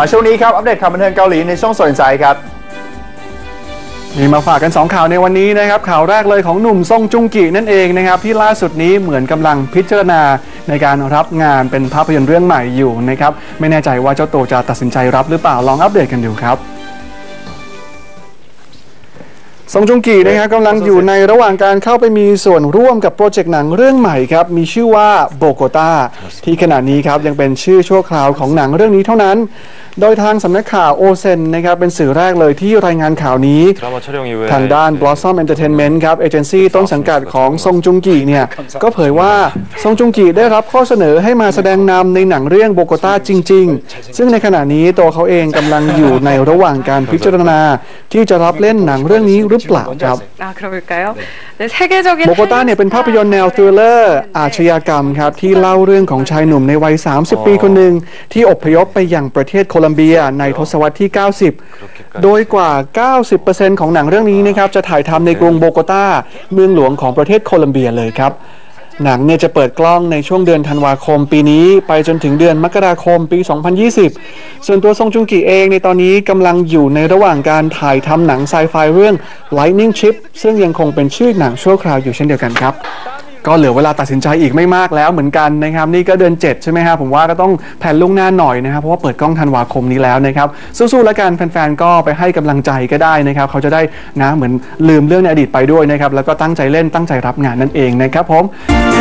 มาช่วงนี้ครับ อัปเดตข่าวบันเทิงเกาหลีในช่องสนใจครับ มีมาฝากกัน 2 ข่าวในวันนี้นะครับ ข่าวแรกเลยของหนุ่มซงจุงกินั่นเองนะครับ ที่ล่าสุดนี้เหมือนกำลังพิจารณาในการรับงานเป็นภาพยนตร์เรื่องใหม่อยู่นะครับ ไม่แน่ใจว่าเจ้าตัวจะตัดสินใจรับหรือเปล่าลองอัปเดตกันดูครับ ซงจุงกีนะครับกำลังอยู่ในระหว่างการเข้าไปมีส่วนร่วมกับโปรเจกต์หนังเรื่องใหม่ครับ มีชื่อว่าโบโกตาที่ขณะนี้ครับยังเป็นชื่อชั่วคราวของหนังเรื่องนี้เท่านั้น โดยทางสำนักข่าวโอเซนนะครับเป็นสื่อแรกเลยที่รายงานข่าวนี้ ทางด้าน Blossom Entertainment ครับเอเจนซี่ต้นสังกัดของซงจุงกีเนี่ยก็เผยว่าซงจุงกีได้รับข้อเสนอให้มาแสดงนำในหนังเรื่องโบโกตาจริง ๆ ซึ่งในขณะนี้ตัวเขาเองกำลังอยู่ในระหว่างการพิจารณา ที่จะรับเล่นหนังเรื่องนี้หรืือเปล่าครับโบโกต้าเนี่ยเป็นภาพยนตร์แนวทริลเลอร์อาชญากรรมครับที่เล่าเรื่องของชายหนุ่มในวัย 30 ปีคนหนึ่งที่อพยพไปยังประเทศโคลัมเบียในทศวรรษที่ 90 โดยกว่า 90%ของหนังเรื่องนี้นะครับจะถ่ายทำในกรุงโบโกตาเมืองหลวงของประเทศโคลัมเบียเลยครับ หนังเนี่ยจะเปิดกล้องในช่วงเดือนธันวาคมปีนี้ ไปจนถึงเดือนมกราคมปี 2020 ส่วนตัวซงจุงกีเองในตอนนี้กำลังอยู่ในระหว่างการถ่ายทำหนังไซไฟเรื่อง Lightning Chip ซึ่งยังคงเป็นชื่อหนังชั่วคราวอยู่เช่นเดียวกันครับก็เหลือเวลาตัดสินใจอีกไม่มากแล้วเหมือนกันนะครับ นี่ก็เดือน 7 ใช่ไหมครับผมว่าก็ต้องแผนล่วงหน้าหน่อยนะครับ เพราะว่าเปิดกล้องธันวาคมนี้แล้วนะครับ สู้ๆแล้วกันแฟนๆ ก็ไปให้กำลังใจก็ได้นะครับ เขาจะได้นะเหมือนลืมเรื่องในอดีตไปด้วยนะครับ แล้วก็ตั้งใจเล่นตั้งใจรับงานนั่นเองนะครับผม